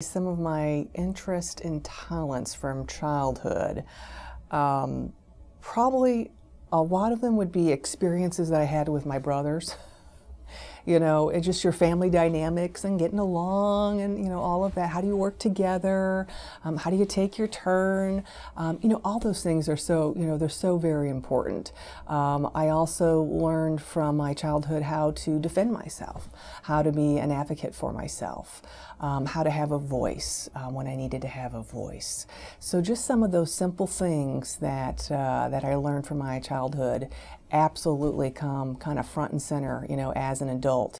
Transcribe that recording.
Some of my interest and talents from childhood, um, probably a lot of them would be experiences that I had with my brothers. you know, and just your family dynamics and getting along and, you know, all that. How do you work together? Um, how do you take your turn? Um, you know, all those things are so, you know, they're so very important. Um, I also learned from my childhood how to defend myself, how to be an advocate for myself, um, how to have a voice uh, when I needed to have a voice. So just some of those simple things that, uh, that I learned from my childhood absolutely come kind of front and center, you know, as an adult.